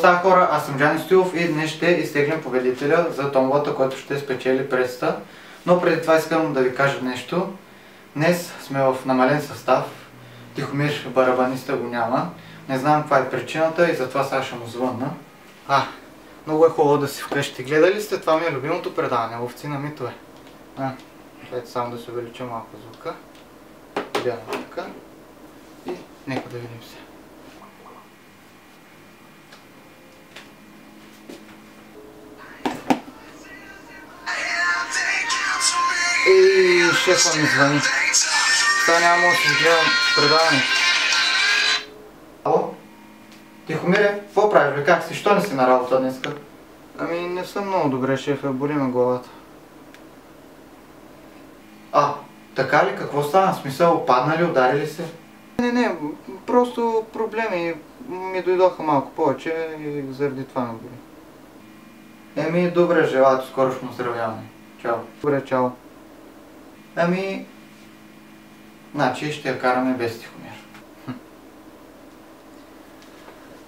става хора? Аз съм Жани Стоилов и днес ще изтеглим победителя за томбата, който ще спечели пресата. Но преди това искам да ви кажа нещо. Днес сме в намален състав. Тихомир барабаниста го няма. Не знам каква е причината и затова сега ще му звънна. А, много е хубаво да си вкъщи. Гледали сте? Това ми е любимото предаване. Ловци на митове. А, само да се увелича малко звука. Гледам така. И нека да видим се. Шефа ми звъни. Сега няма да си гледам предаването. Ало? Тихомире, какво правиш бе? Как си? Що не си на работа днеска? Ами не съм много добре, шефе, боли ме главата. А, така ли? Какво стана? Смисъл, паднали, ударили се? Не, не, просто проблеми ми дойдоха малко повече и заради това ме боли. Еми, добре, желая скорошно оздравяване. Чао. Добре, чао. Ами, значи ще я караме без Тихомир.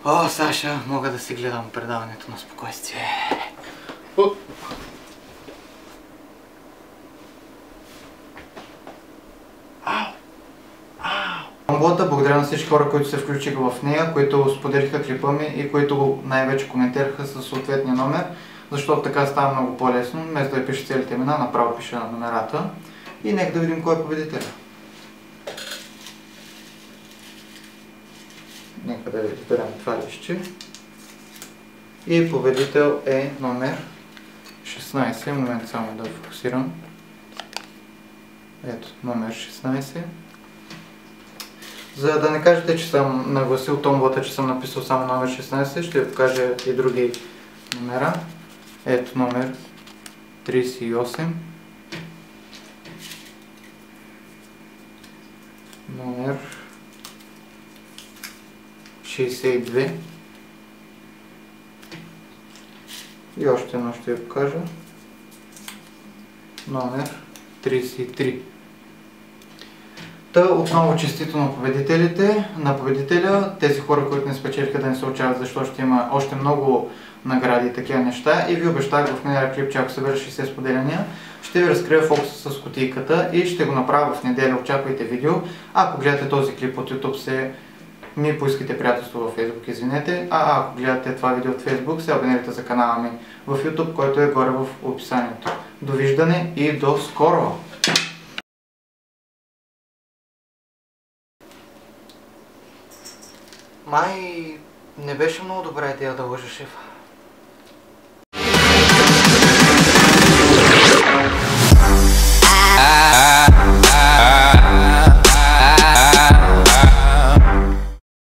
О, Саша, мога да си гледам предаването на спокойствие. Комбота, благодаря на всички хора, които се включиха в нея, които споделиха клипа ми и които най-вече коментираха със съответния номер, защото така става много по-лесно. Вместо да пише целите имена, направо пиша на номерата. И нека да видим кой е победителя. Нека да изберем това лище. И победител е номер 16. Момент само да фокусирам. Ето, номер 16. За да не кажете, че съм нагласил томбата, че съм написал само номер 16, ще ви покажа и други номера. Ето номер 38. Номер 62. И още едно ще ви покажа. Номер 33. Та отново честито на победителите, на победителя, тези хора, които не спечелиха да не се очават, защото ще има още много награди и такива неща. И ви обещах в миналия клип, че ако събера 60 споделяния, ще ви разкрия фокуса с кутийката и ще го направя в неделя. Очаквайте видео. Ако гледате този клип от YouTube, се ми поискате приятелство във Facebook, извинете. А ако гледате това видео от Facebook, се абонирайте за канала ми в YouTube, който е горе в описанието. Довиждане и до скоро! Май не беше много добра идея да лъжа шефа.